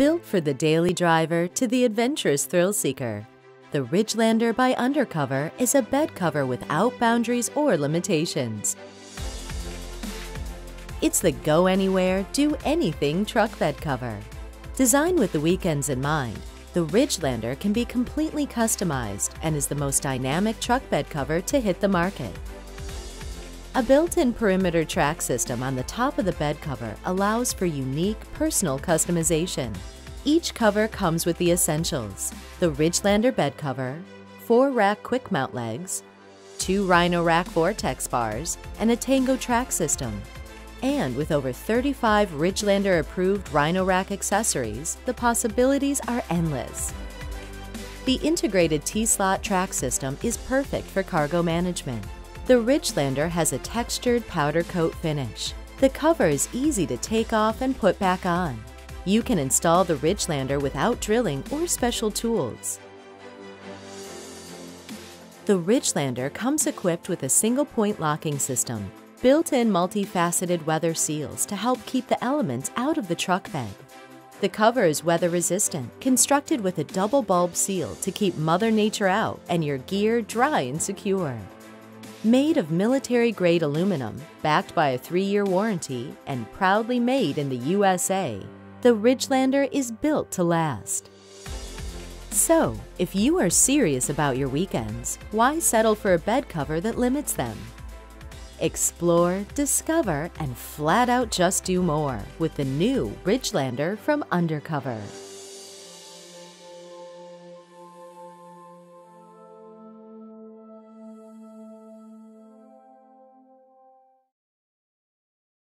Built for the daily driver to the adventurous thrill seeker, the Ridgelander by Undercover is a bed cover without boundaries or limitations. It's the go anywhere, do anything truck bed cover. Designed with the weekends in mind, the Ridgelander can be completely customized and is the most dynamic truck bed cover to hit the market. A built-in perimeter track system on the top of the bed cover allows for unique personal customization. Each cover comes with the essentials, the Ridgelander bed cover, four rack quick mount legs, two Rhino rack vortex bars, and a Tango track system. And with over 35 Ridgelander approved Rhino rack accessories, the possibilities are endless. The integrated T-slot track system is perfect for cargo management. The Ridgelander has a textured powder coat finish. The cover is easy to take off and put back on. You can install the Ridgelander without drilling or special tools. The Ridgelander comes equipped with a single-point locking system, built-in multifaceted weather seals to help keep the elements out of the truck bed. The cover is weather resistant, constructed with a double bulb seal to keep Mother Nature out and your gear dry and secure. Made of military grade aluminum, backed by a three year warranty, and proudly made in the USA, the Ridgelander is built to last. So, if you are serious about your weekends, why settle for a bed cover that limits them? Explore, discover, and flat out just do more with the new Ridgelander from Undercover.